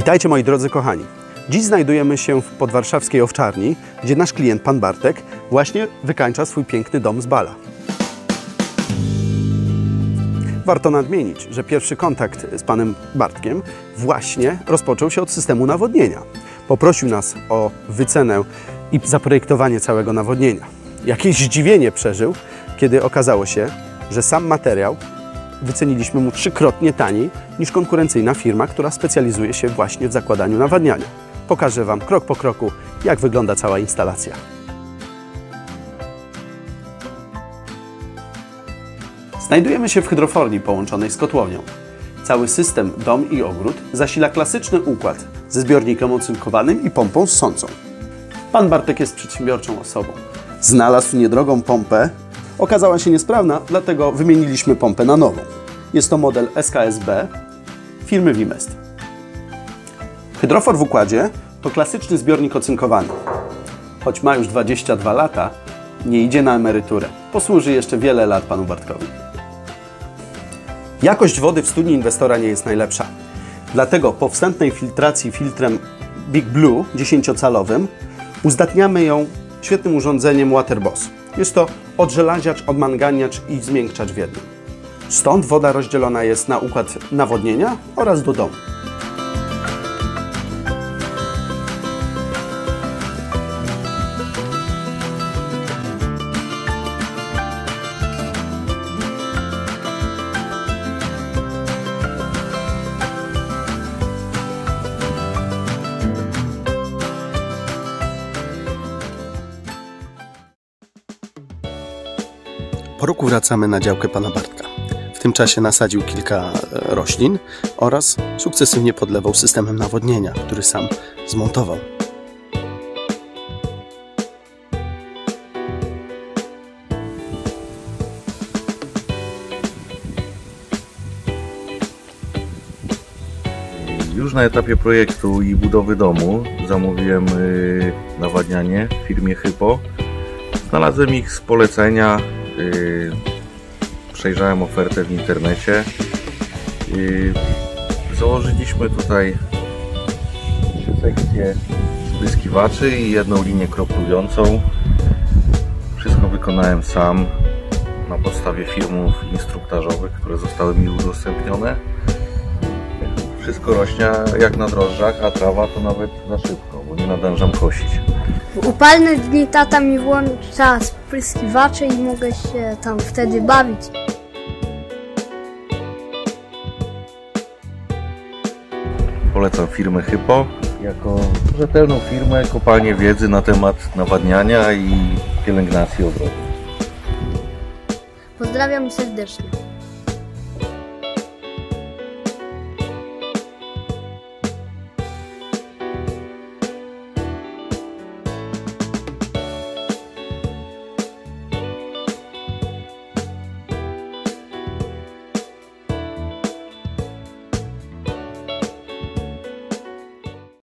Witajcie moi drodzy kochani. Dziś znajdujemy się w podwarszawskiej owczarni, gdzie nasz klient, pan Bartek, właśnie wykańcza swój piękny dom z bala. Warto nadmienić, że pierwszy kontakt z panem Bartkiem właśnie rozpoczął się od systemu nawodnienia. Poprosił nas o wycenę i zaprojektowanie całego nawodnienia. Jakieś zdziwienie przeżył, kiedy okazało się, że sam materiał wyceniliśmy mu trzykrotnie taniej niż konkurencyjna firma, która specjalizuje się właśnie w zakładaniu nawadniania. Pokażę Wam krok po kroku, jak wygląda cała instalacja. Znajdujemy się w hydroforni połączonej z kotłownią. Cały system dom i ogród zasila klasyczny układ ze zbiornikiem ocynkowanym i pompą ssącą. Pan Bartek jest przedsiębiorczą osobą. Znalazł niedrogą pompę. Okazała się niesprawna, dlatego wymieniliśmy pompę na nową. Jest to model SKSB firmy Wimest. Hydrofor w układzie to klasyczny zbiornik ocynkowany. Choć ma już 22 lata, nie idzie na emeryturę. Posłuży jeszcze wiele lat panu Bartkowi. Jakość wody w studni inwestora nie jest najlepsza. Dlatego po wstępnej filtracji filtrem Big Blue 10-calowym uzdatniamy ją świetnym urządzeniem Waterboss. Jest to odżelaziacz, odmanganiacz i zmiękczacz w jednym. Stąd woda rozdzielona jest na układ nawodnienia oraz do domu. Po roku wracamy na działkę pana Bartka. W tym czasie nasadził kilka e, roślin oraz sukcesywnie podlewał systemem nawodnienia, który sam zmontował. Już na etapie projektu i budowy domu zamówiłem y, nawadnianie w firmie Hypo. Znalazłem ich z polecenia, y, przejrzałem ofertę w internecie. Y, założyliśmy tutaj sekcję spryskiwaczy i jedną linię kroplującą. Wszystko wykonałem sam na podstawie filmów instruktażowych, które zostały mi udostępnione wszystko rośnie jak na drożdżach, a trawa to nawet za szybko, bo nie nadążam kosić. W upalne dni tata mi włącza spryskiwacze i mogę się tam wtedy bawić. Polecam firmę Hypo jako rzetelną firmę, kopalnię wiedzy na temat nawadniania i pielęgnacji ogrodu. Pozdrawiam serdecznie.